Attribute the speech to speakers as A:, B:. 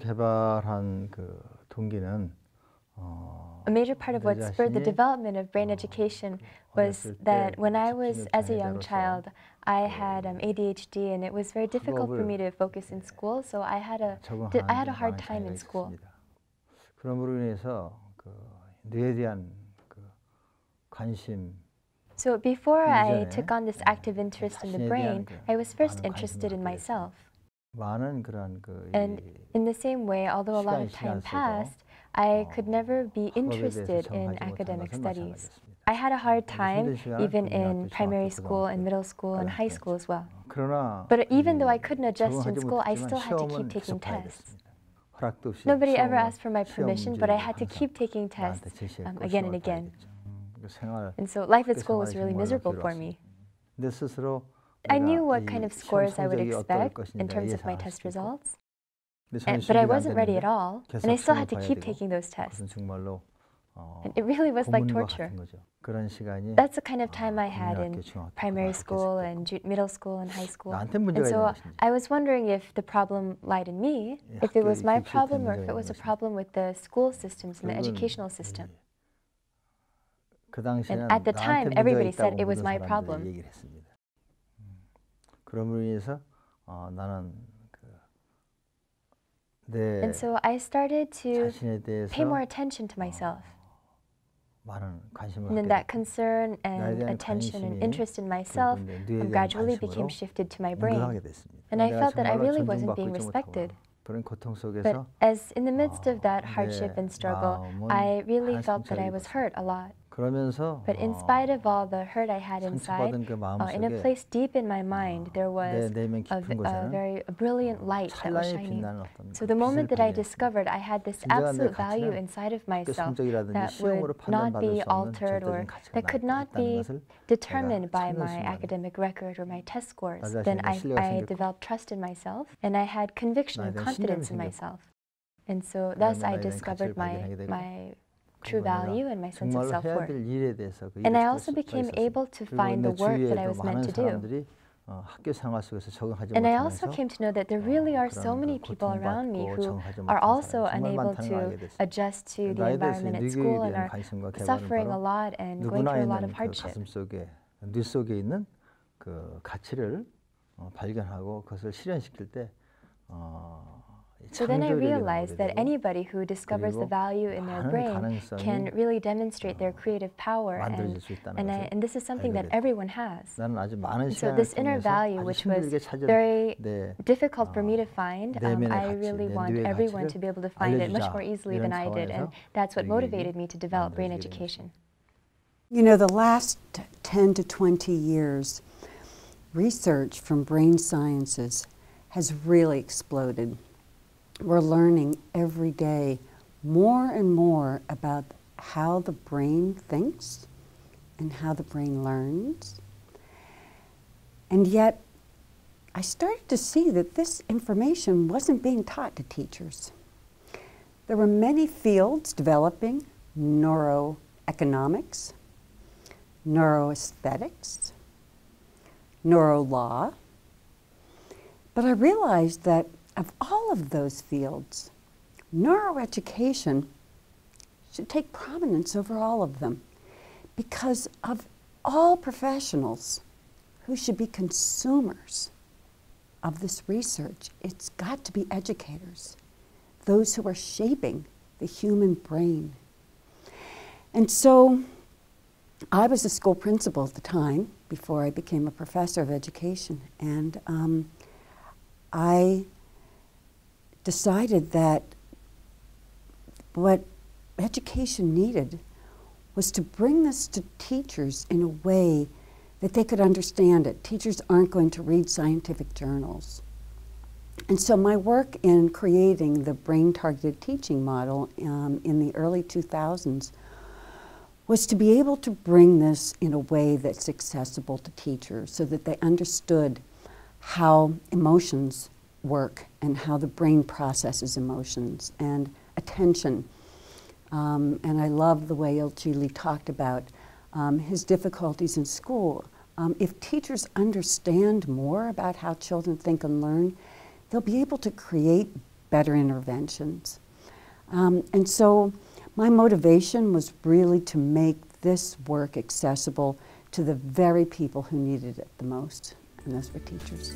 A: 개발한 그 동기는 어,
B: A major part of what
A: 내
B: spurred the
A: 자신이
B: development of brain education was
A: 어렸을 때
B: that when I was,
A: 집중력
B: as a young
A: 장애자로서
B: child, I had um, ADHD and it was very difficult for me to focus in school, so I had a, di- I had a
A: 적응하는
B: hard
A: 많은
B: time in
A: 장애가
B: school.
A: 있었습니다. 그러므로 인해서 그 뇌에 대한 그 관심
B: So before I
A: 이전에,
B: took on this active interest in the
A: 자신에
B: brain,
A: 대한 그
B: I was first
A: 많은
B: interested
A: 관심을
B: in
A: 갖게
B: myself.
A: 많은 그런 그
B: And
A: 이
B: in the same way, although a lot of
A: 시간이
B: time
A: 지났어도,
B: passed, I could
A: 어,
B: never be
A: 학업에 대해서
B: interested in
A: 적응하지 못한
B: academic
A: 것은
B: studies.
A: 마찬가지였습니다.
B: I had a hard
A: 힘든
B: time
A: 시간을
B: even
A: 고등학교,
B: in primary
A: 중학교,
B: school and
A: 고등학교
B: middle school and high
A: 까지
B: school as well.
A: 그러나
B: But even though I
A: 이
B: couldn't adjust in
A: 적응하지
B: school, I
A: 못했지만
B: still had to
A: 시험은
B: keep taking
A: 계속 봐야
B: tests.
A: 됐습니다. 허락도 없이
B: Nobody ever
A: 시험은
B: asked for my
A: 시험
B: permission, but I
A: 문제를
B: had to
A: 항상
B: keep taking
A: 나한테
B: tests
A: 제시했고
B: um, again and
A: 시험을 봐야
B: again.
A: 됐죠. 음, 그 생활
B: And so life at
A: 학교
B: school was
A: 생활이
B: really
A: 정말로
B: miserable for
A: 괴로웠습니다.
B: me. I knew what kind of scores I would expect in terms of my test results, and, but I wasn't ready at all, and I still had to keep taking those tests. And it really was like torture. That's the kind of time I had in primary school and middle school and high school. And so I was wondering if the problem lied in me, if it was my problem or if it was a problem with the school systems and the educational system.
A: And
B: at the time, everybody said it was my problem.
A: 얘기를 했습니다. 음, 그럼으로 인해서 어, 나는 그 내
B: And so I started to
A: 자신에 대해서
B: pay more attention to myself.
A: 많은 관심을
B: And then
A: 갖게
B: that
A: 됐고
B: concern
A: 나에
B: and
A: 대한
B: attention and
A: 관심이
B: interest in myself
A: 결국은 내 뇌에
B: um,
A: 대한
B: gradually
A: 관심으로
B: became shifted to my
A: 옮겨가게
B: brain.
A: 됐습니다.
B: And I
A: 내가
B: felt that I
A: 정말로
B: really wasn't
A: 존중받고
B: being
A: 있지
B: respected.
A: 못하고 그런 고통
B: But
A: 속에서
B: as in the midst of that
A: 어,
B: hardship
A: 내
B: and struggle,
A: 마음은
B: I really
A: 많은
B: felt that I
A: 상처를
B: was
A: 입었습니다.
B: hurt a lot.
A: 그러면서
B: But in
A: 어,
B: spite of all the hurt I had inside,
A: 상처받은 그 마음
B: uh, in a
A: 속에
B: place deep in my mind, there
A: 내
B: was
A: 내면
B: a,
A: 깊은
B: v- a
A: 곳에는
B: very a brilliant light that was
A: 찬란히
B: shining.
A: 빛나는 어떤
B: So
A: 그
B: the
A: 빛을
B: moment that I
A: 발견했습니다.
B: discovered I had this
A: 진정한 내
B: absolute value
A: 가치는
B: inside of
A: 학교
B: myself
A: 성적이라든지
B: that
A: 시험으로
B: would not
A: 판단받을
B: be
A: 수 없는
B: altered or
A: 절대적인 가치가
B: that could
A: 나한테
B: not
A: 있다는
B: be
A: 것을
B: determined by
A: 찾는
B: my
A: 순간
B: academic record or my test scores,
A: 나
B: then
A: 자신에게
B: I,
A: 신뢰가
B: I
A: 생겼고
B: developed trust in myself and I had conviction
A: 나에
B: and
A: 대한
B: confidence
A: 신념이
B: in
A: 생겼고
B: myself. And so thus
A: 그러면
B: I
A: 나에 대한
B: discovered
A: 가치를
B: my,
A: 발견하게 되고
B: my true
A: 그리고 내가
B: value and my sense of
A: 정말로 해야
B: self-worth.
A: 될 일에 대해서 그
B: And
A: 일에
B: I
A: 서
B: also
A: 서
B: became
A: 있었습니다.
B: able to
A: 그리고
B: find
A: 내
B: the work that I
A: 주위에도
B: was meant
A: 많은
B: to do.
A: 사람들이 어, 학교 생활 속에서 적응하지
B: And I
A: 못하면서
B: also came to know that there really are so
A: 그런
B: many
A: 그
B: people around me
A: 고통받고
B: who
A: 적응하지
B: are
A: 못한
B: also
A: 사람이 정말
B: unable
A: 많다는 걸
B: to
A: 알게 됐습니다.
B: adjust to the
A: 나에 대해서
B: environment at
A: 뇌교육에
B: school and
A: 대한
B: are
A: 관심과 개발은
B: suffering a
A: 바로
B: lot and going
A: 누구나
B: through a lot
A: 있는
B: of
A: 그
B: hardship.
A: 가슴 속에 뇌 속에 있는 그 가치를 어, 발견하고 그것을 실현시킬 때 어, 이
B: so then I realized that anybody who discovers the value in their brain can really demonstrate their creative power. And, and, I, and this is something that everyone has. So this inner value, which was very difficult for me to find, um, I really want everyone to be able to find it much more easily than I did. And that's what motivated me to develop brain education.
C: You know, the last 10 to 20 years, research from brain sciences has really exploded. We're learning every day more and more about how the brain thinks and how the brain learns. And yet, I started to see that this information wasn't being taught to teachers. There were many fields developing neuroeconomics, neuroaesthetics, neurolaw. But I realized that of all of those fields, neuroeducation should take prominence over all of them because of all professionals who should be consumers of this research. It's got to be educators, those who are shaping the human brain. And so I was a school principal at the time before I became a professor of education, and um, I decided that what education needed was to bring this to teachers in a way that they could understand it. Teachers aren't going to read scientific journals. And so my work in creating the brain targeted teaching model um, in the early 2000s was to be able to bring this in a way that's accessible to teachers so that they understood how emotions work and how the brain processes emotions and attention. Um, and I love the way Ilchi Lee talked about um, his difficulties in school. Um, if teachers understand more about how children think and learn, they'll be able to create better interventions. Um, and so my motivation was really to make this work accessible to the very people who needed it the most, and those were teachers.